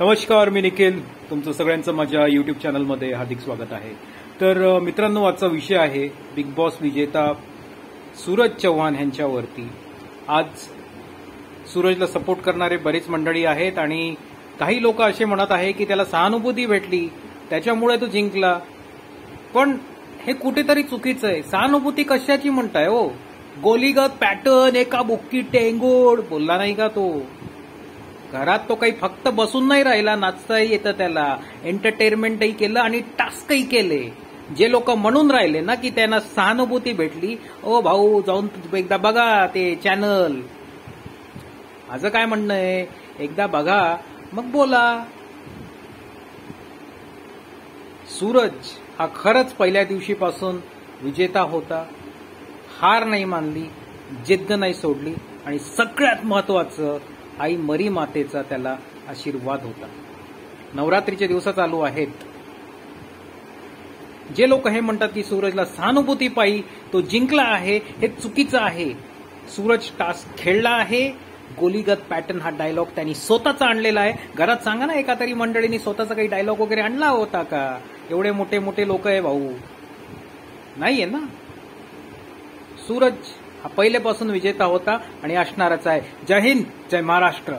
नमस्कार मी निखिल. तुमचं सगळ्यांचं माझ्या युट्यूब चॅनलमध्ये हार्दिक स्वागत आहे. तर मित्रांनो आजचा विषय आहे बिग बॉस विजेता सूरज चव्हाण यांच्यावरती आज सूरजला सपोर्ट करणारे बरेच मंडळी आहेत आणि काही लोक असे म्हणत आहे की त्याला सहानुभूती भेटली त्याच्यामुळे तो जिंकला. पण हे कुठेतरी चुकीचं आहे. सहानुभूती कशाची म्हणताय हो? गोलीगत पॅटर्न एका बुक्की टेंगोड बोलला नाही का तो? घरात तो काही फक्त बसून नाही राहिला नाचताही येतं त्याला एंटरटेनमेंटही केलं आणि टास्कही केले. जे लोक म्हणून राहिले ना की त्यांना सहानुभूती भेटली ओ भाऊ जाऊन एकदा बघा ते चॅनल माझं काय म्हणणं आहे? एकदा बघा मग बोला. सूरज हा खरंच पहिल्या दिवशीपासून विजेता होता. हार नाही मानली जिद्द नाही सोडली आणि सगळ्यात महत्वाचं आई मरी मातेचा त्याला आशीर्वाद होता. नवरात्रीचे दिवस चालू आहेत. जे लोक हे म्हणतात की सूरजला सहानुभूती पायी तो जिंकला आहे हे चुकीचं आहे. सूरज टास्क खेळला आहे. गोलीगत पॅटर्न हा डायलॉग त्यांनी स्वतःचा आणलेला आहे. घरात सांगा ना एका तरी मंडळींनी स्वतःचा काही डायलॉग वगैरे आणला होता का? एवढे मोठे मोठे लोक आहे भाऊ. नाहीये ना? सूरज हा पहिल्यापासून विजेता होता आणि असणारच आहे. जय हिंद जय महाराष्ट्र.